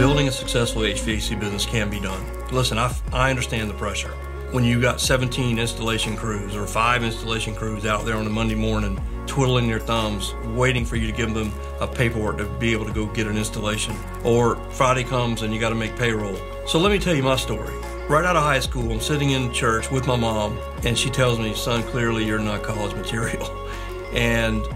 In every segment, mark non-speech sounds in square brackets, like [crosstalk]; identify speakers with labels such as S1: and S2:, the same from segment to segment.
S1: Building a successful HVAC business can be done. Listen, I, I understand the pressure. When you've got 17 installation crews or five installation crews out there on a Monday morning twiddling their thumbs, waiting for you to give them a paperwork to be able to go get an installation. Or Friday comes and you got to make payroll. So let me tell you my story. Right out of high school, I'm sitting in church with my mom, and she tells me, Son, clearly you're not college material. [laughs] And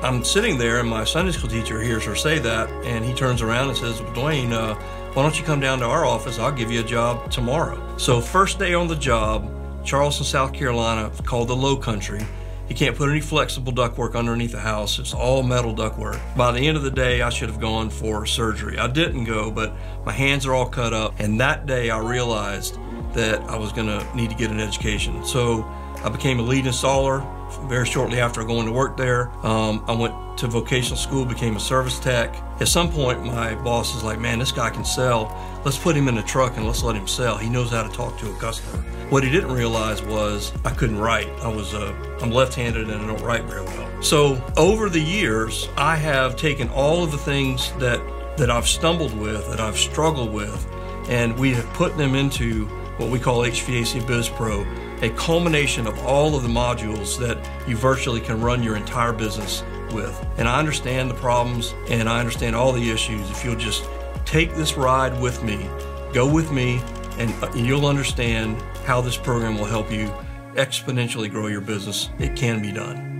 S1: I'm sitting there, and my Sunday school teacher hears her say that, and he turns around and says, DeWayne, uh, why don't you come down to our office? I'll give you a job tomorrow. So, first day on the job, Charleston, South Carolina, called the Low Country. You can't put any flexible ductwork underneath the house. It's all metal ductwork. By the end of the day, I should have gone for surgery. I didn't go, but my hands are all cut up. And that day, I realized that I was going to need to get an education. So I became a lead installer very shortly after going to work there. Um, I went to vocational school, became a service tech. At some point, my boss is like, man, this guy can sell. Let's put him in a truck and let's let him sell. He knows how to talk to a customer. What he didn't realize was I couldn't write. I was uh, I'm left-handed and I don't write very well. So over the years, I have taken all of the things that that I've stumbled with, that I've struggled with, and we have put them into what we call HVAC Biz Pro a culmination of all of the modules that you virtually can run your entire business with. And I understand the problems and I understand all the issues. If you'll just take this ride with me, go with me, and uh, you'll understand how this program will help you exponentially grow your business. It can be done.